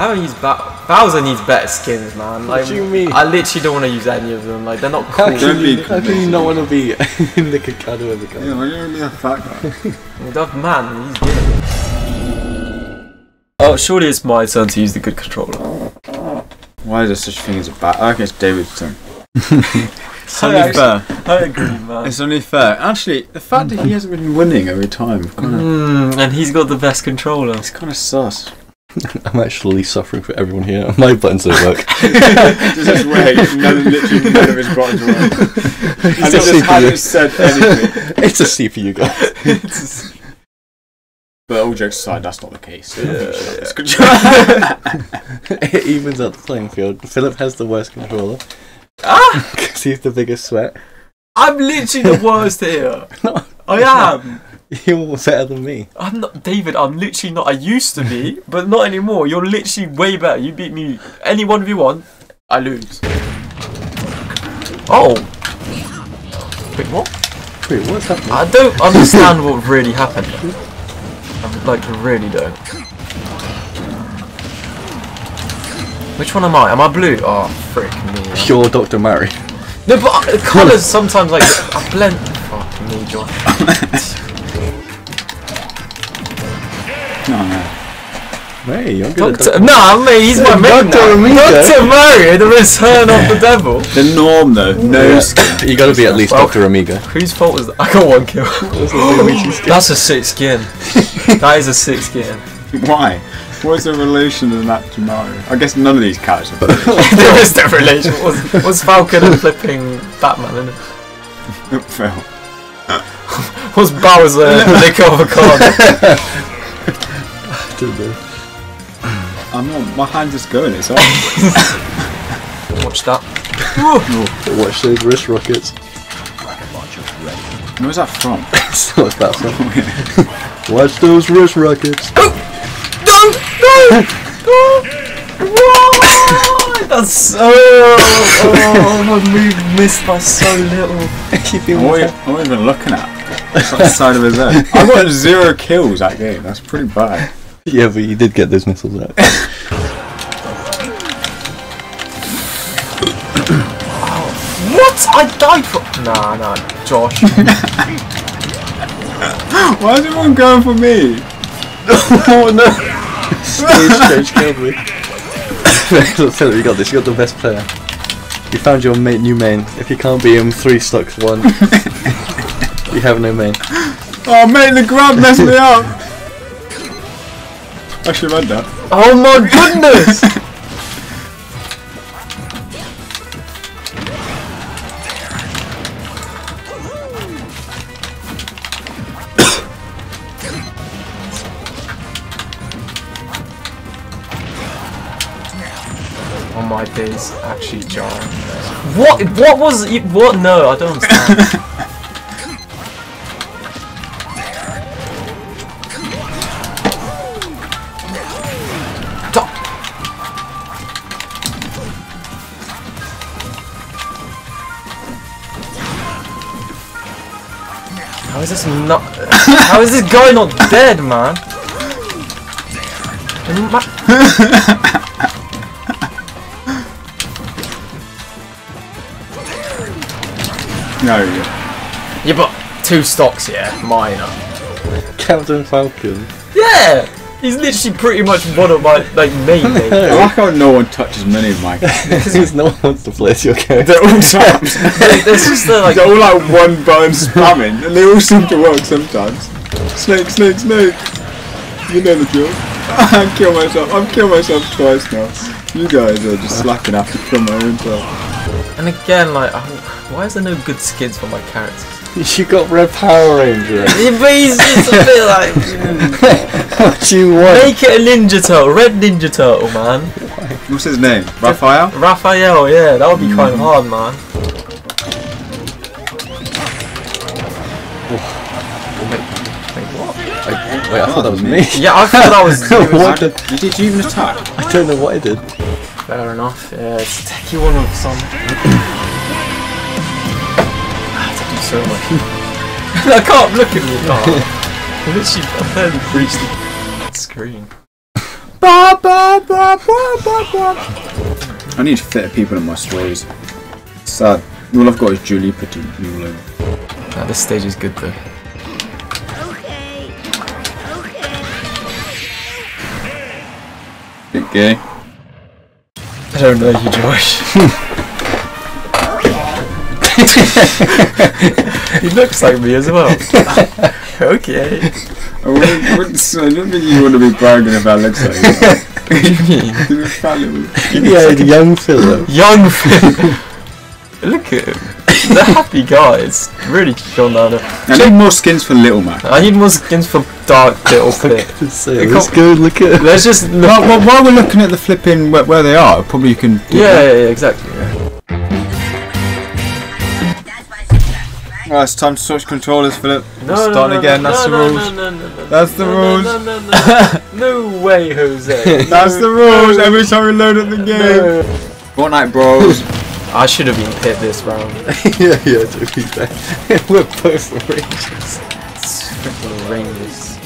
I don't use ba- Bowser needs better skins, man. Like, do you mean? I literally don't want to use any of them. Like they're not How cool. can, Don't be how can you not want to be Nikocado in the Yeah, why don't you be a fat guy? That man, he's good. Oh, surely it's my turn to use the good controller. Why is there such a thing as a bad? Okay, it's David's turn. It's I only actually- fair. I agree, man. It's only fair. Actually, the fact that he hasn't been winning every time kind of Mm, and he's got the best controller. it's kind of sus. I'm actually suffering for everyone here. My buttons don't work. just wait, none, literally none of his buttons work. it's, And a he just hasn't said anything. it's a CPU, guys. But all jokes aside, that's not the case. It's good it evens out the playing field. Philip has the worst controller Ah! because he's the biggest sweat. I'm literally the worst here. No, I am. you're better than me. I'm not David. I'm literally not. I used to be, but not anymore. You're literally way better. You beat me. Any one of you want, I lose. Oh. Wait, what? Wait, what's happening? I don't understand what really happened. I like really don't. Which one am I? Am I blue? Oh, frick me. You're Dr. Mary. No, but uh, colours sometimes like I blend. Fuck me, Josh. No, no. Hey, you're good Doctor, at nah, mate, he's my mate Dr. now. Amigo. Doctor Mario, the Return of the Devil. The norm though, no Yeah. skin. You gotta be at least Well- Dr. Amiga. Whose fault is that? I got one kill. That's a sick skin. that is a sick skin. Why? What's the relation of that to Mario? I guess none of these characters. Are there is no relation. Was, was Falcon and flipping Batman in it? Phil. Was Bowser Nikocado? I'm not. My hand's just going. It's off. Watch that. Watch those wrist rockets. Where's that from? so what's that from? Watch those wrist rockets. No! No! no! That's so. Oh, oh, my move missed by so little. What are you, what are you even looking at? It's like the side of his head. I got zero kills that game. That's pretty bad. Yeah, but you did get those missiles out. What? I died for. Nah, nah, Josh. Why is everyone going for me? oh no! Stage, stage killed me. Look, Philip, you got this. You got the best player. You found your mate, new main. If you can't beat him, three stocks, one. you have no main. Oh, mate, the grab messed me up. I should have read that. Oh my goodness! Oh my days, actually jarring. What? What was? it- What? No, I don't understand. How is this not? How is this guy not dead, man? Ma- No, Yeah, but two stocks, yeah, minor. Captain Falcon. Yeah, he's literally pretty much one of my like main main. I like how no one touches many of my characters. Because no one wants to play as your character. They're all traps. Like, There's just the like. They're all like one button spamming, and they all seem to work sometimes. Snake, snake, snake. You know the drill. I kill myself. I've killed myself twice now. You guys are just slacking after kill my own self. And again, like, oh, why is there no good skins for my characters? You got Red Power Ranger. Yeah, but he's just a bit like. mm. what do you want? Make it a Ninja Turtle, Red Ninja Turtle, man. What's his name? Raphael? Raphael, yeah, that would be kind of hard, man. Wait, wait, what? I, wait, I thought that was me. Yeah, I thought that was. it What the- Did you even attack? I don't know what I did. Fair enough. Yeah, it's a techie one with some. so much. I can't look at me. Oh. I literally I barely breached the screen. Ba, ba, ba, ba, ba, ba. I need fitter people in my stories. Sad. All I've got is Julie Petit all over. Nah, this stage is good though. Okay. Okay. Bit gay. I don't know you, Josh. he looks like me as well. okay. I, wouldn't, wouldn't, I don't think you want to be bragging about looks like that. What do you mean? You're a fat little- yeah, young Philip. Young Phil. Look at him. The happy guy. It's really gone down there. I need more skins for Little Mac. I need more skins for Dark Little Fit. Let's can't- go look at Let's just look. Well, well, while we're looking at the flipping where, where they are, probably you can. do Yeah, yeah, yeah, exactly. Yeah. Right, it's time to switch controllers, Philip. No, Starting no, no, again, no, that's no, the rules. No, no, no, no, That's the no, rules. No, no, no, no. no way, Jose. That's the rules every time we load up the game. No. Fortnite Bros. I should have been hit this round. yeah, yeah, to be fair. We're both rangers. It's freaking Rangers.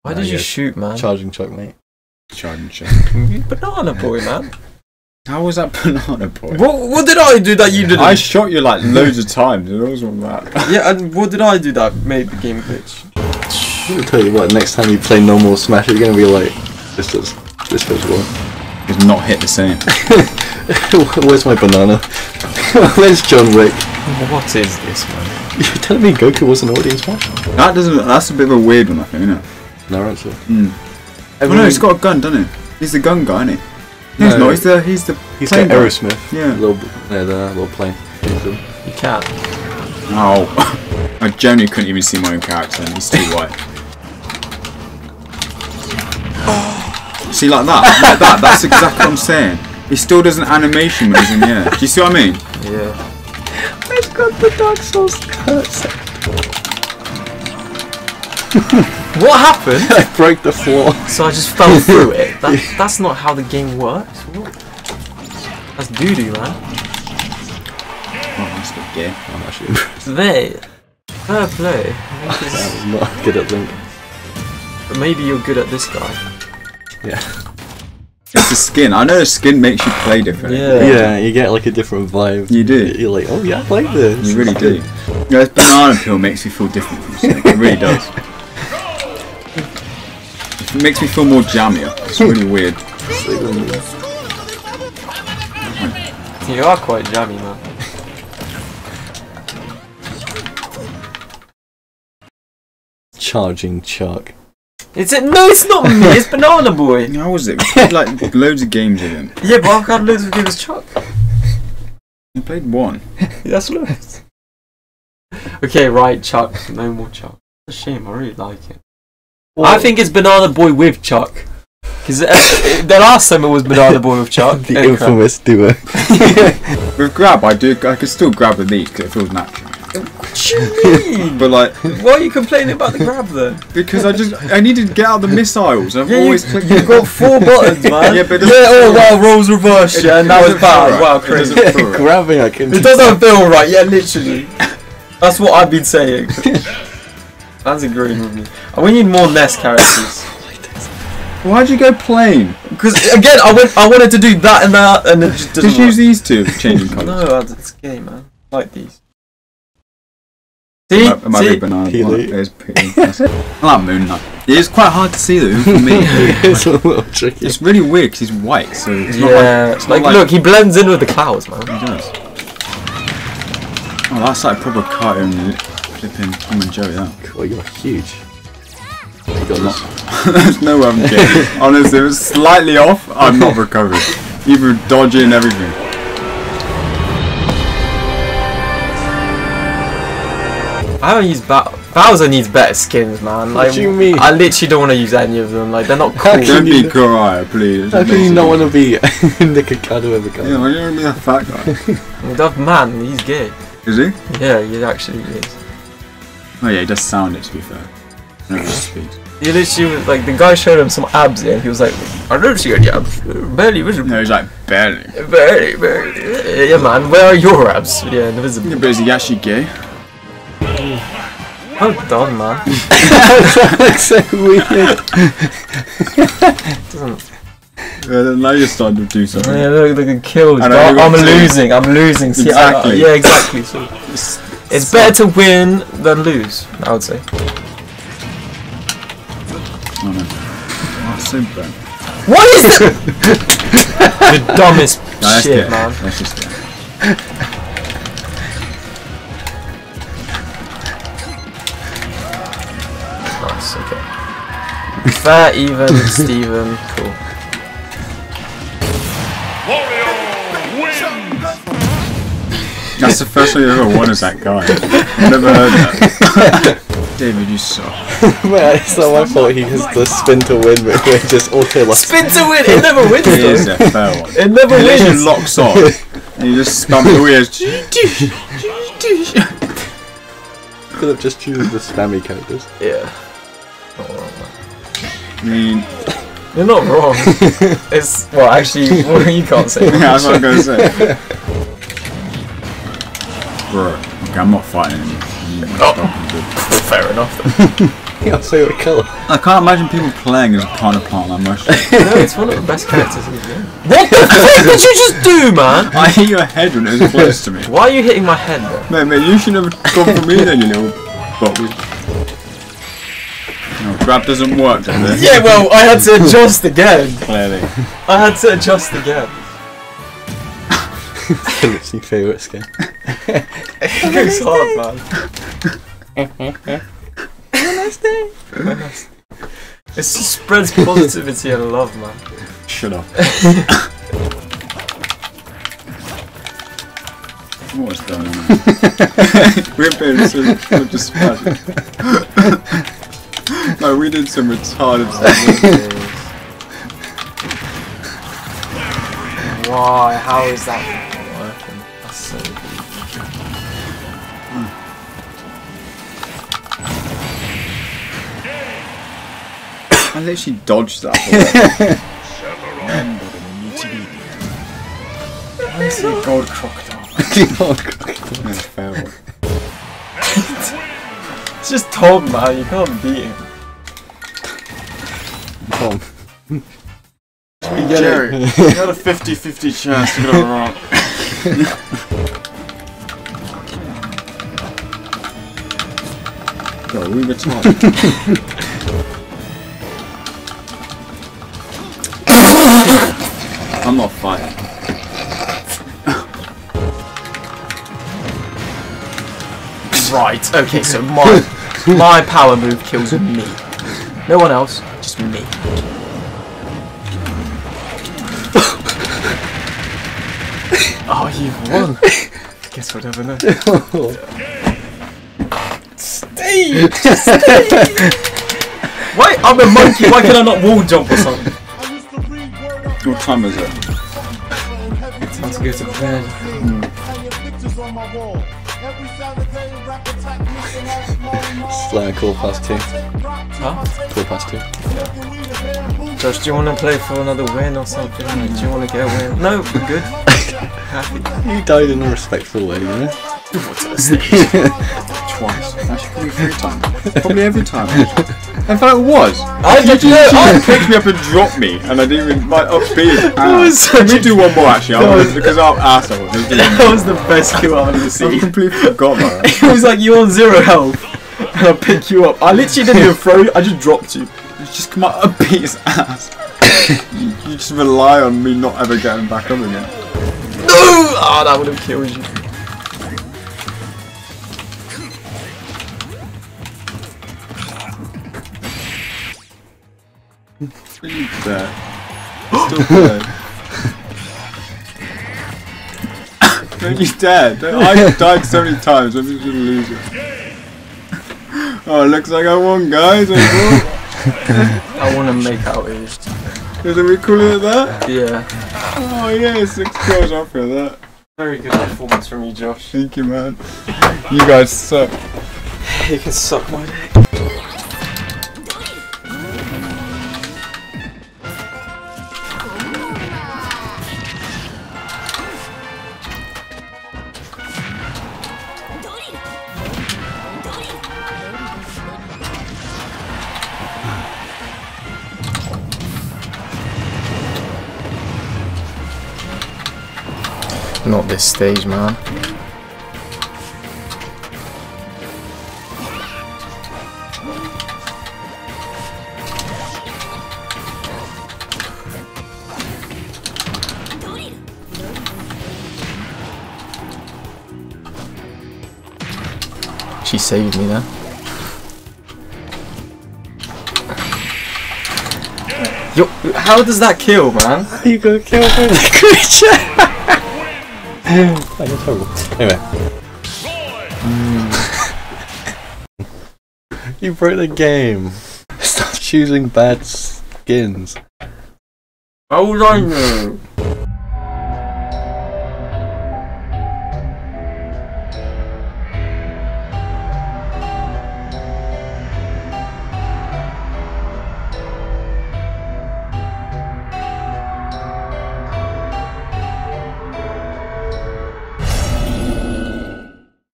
Why Nah, did you yeah. shoot, man? Charging truck, mate. Charging shit. Banana boy, man. How was that banana boy? What, what did I do that you didn't? I shot you like loads of times. It was all that. yeah, and what did I do that made the game glitch? I'll tell you what, next time you play normal Smash, you're gonna be like, this does, this does work. It's not hit the same. Where's my banana? Where's John Wick? What is this, man? You're telling me Goku was an audience in That doesn't. That's a bit of a weird one, I think, isn't it? No answer. Mm. Oh no, he's got a gun, doesn't he? He's the gun guy, isn't he? No, he's No. not. He's the. He's the. He's plane got guy. Aerosmith. Yeah. Little, yeah, the little plane. You can't. Oh. I genuinely couldn't even see my own character. and He's too white. See, like that, like that. That's exactly what I'm saying. He still does an animation when he's in the air. Do you see what I mean? Yeah. I've got the Dark Souls curse. What happened? I broke the floor. So I just fell through it. That, that's not how the game works. What? That's doo doo, man. Oh, that's a bit gay. I'm actually impressed. There. Fair play. I'm not good at Link. But maybe you're good at this guy. Yeah. It's the skin. I know the skin makes you play different. Yeah. Yeah, you get like a different vibe. You do. You're like, oh yeah, I like this. You really do. Yeah, this banana peel makes me feel different from Sonic. It really does. It makes me feel more jammier. It's really weird. It's like when you- You are quite jammy, man. Charging Chuck. Is it? No, it's not me. It's Banana Boy. How was it? We played like loads of games with him. Yeah, but I've had loads of games with Chuck. We played one. That's loads. Okay, right, Chuck. No more Chuck. It's a shame. I really like it. I think it's Banana Boy with Chuck. Because uh, the last time it was Banana Boy with Chuck. the and infamous duo. With grab, I do. I can still grab with these because it feels natural. What you mean? But like, Why are you complaining about the grab then? because I just I need to get out the missiles. I've Yeah, always clicked. you've got four buttons, man. Yeah, but it yeah, doesn't oh feel wow, rolls reverse, It- yeah, and it that was doesn't bad. right. Wow, crazy. doesn't feel right. Grabbing, I can. It doesn't feel right, yeah, literally. That's what I've been saying. Man's agreeing with uh, me. And we need more Nest characters. Why'd you go plain? Because again, I went, I wanted to do that and that, and it just doesn't Just use these two changing colours. No, I- it's gay, man. I like these. See, Am I- am I see. big banana? Peely. There's Peely. That's- I like Moonlight. It's quite hard to see though, even for me. it's a little tricky. It's really weird because he's white, so it's not yeah, like, it's not like, look, he blends in with the clouds, man. he does. Oh, that's like proper cartoon li- flipping Tom and Jerry. That. Oh, you're huge. You got this. There's no way I'm getting. Honestly, it was slightly off. I'm not recovered. Even dodging and everything. I don't use ba- Bowser needs better skins, man. Like, do you mean? I literally don't want to use any of them. Like, they're not cool. can Don't be Karai, please. How can you not want to be Nikocado ever Yeah, why do you want to be a fat guy? That man, he's gay. Is he? Yeah, he actually is. Oh yeah, he does sound it to be fair. No, he speaks. He literally was like the guy showed him some abs, yeah. and He was like, I don't see any abs, barely visible. No, he's like barely. Barely, barely. Yeah, man. Where are your abs? Yeah, invisible. Yeah, but is he actually gay? Well done, man. that looks so weird. Doesn't. Yeah, now you're starting to do something. Yeah, look, look at kills. I know, But you got I'm losing. I'm losing. See, I- Exactly. yeah, exactly. So it's better to win than lose. I would say. Oh, no. Oh, so bad. What is it? the dumbest No, shit, good. man. That's just good. Nice. Okay. Fair, even, Steven. That's the first one you ever won as that guy. Never heard that. David, you suck. Man, it's not my fault he has the spin to win, but we're just auto lost. Spin to win. It never wins. It is though. a fair one. It never It literally wins. locks on. And you just spam the wheels. Could have just chosen the spammy characters. Yeah. Not wrong, man. I mean, You're not wrong. it's well, actually, well, you can't say. yeah, that's what I'm not going to say. Bro, okay, I'm not fighting anymore. You Oh. stop. Fair enough. Yeah, I'll say what colour. I can't imagine people playing as Counterpart that much. no, it's one of the best characters in the game. What the fuck did you just do, man? I hit your head when it was close to me. Why are you hitting my head, bro? Mate, mate, you should have gone for me then, you little bobby. No, grab doesn't work, does it? Yeah, well, I had to adjust again. Clearly. I had to adjust again. It's your favourite skin. It goes hard, man. It spreads positivity and love, man. Shut up. What's going on? We're being so, so just No, we did some retarded stuff. Why? How is that working? That's so weak. I literally dodged that. Why is he a gold crocodile? That's fair one. It's just Tom, man. You can't beat him. Tom. Jerry, you had a 50-50 chance to get it wrong. Yo, we retarded. I'm not fighting. Right. Okay. So my my power move kills me. No one else. Just me. Ah, oh, you've won. Guess we'll never know. Steve! Steve! Why? I'm a monkey. Why can I not wall jump or something? What time is it? Time to go to bed. Hmm. It's like quarter past two. Huh? Quarter past two. Yeah. Josh, do you want to play for another win or something? Like, do you want to get a win? No, we're good. Happy. You died in a respectful way, you know? Twice. Actually, probably three times. Probably every time. In fact, it was. I did You know. just picked me up and dropped me, and I didn't even like upbeat. was Can such we do one more actually? I That was, was- because I'm asshole. Let's do one That was the best kill I've ever seen. I completely forgot about it. It was like you on zero health, and I pick you up. I literally didn't even throw you. I just dropped you. You just come out and beat his ass. you, you just rely on me not ever getting back up again. No! Ah, that would have killed you. Really dead. Still dead. no, you're dead. I died so many times. I'm just gonna lose it. Oh, it looks like I won, guys. I. I want to make out with Is it we call it that? Yeah. Oh yeah, six kills after that. Very good performance from you, Josh. Thank you, man. You guys suck. You can suck my dick. This stage, man. She saved me there. Yo, how does that kill, man? You killed by the creature! You're terrible. Anyway. you broke the game. Stop choosing bad skins. How would I know?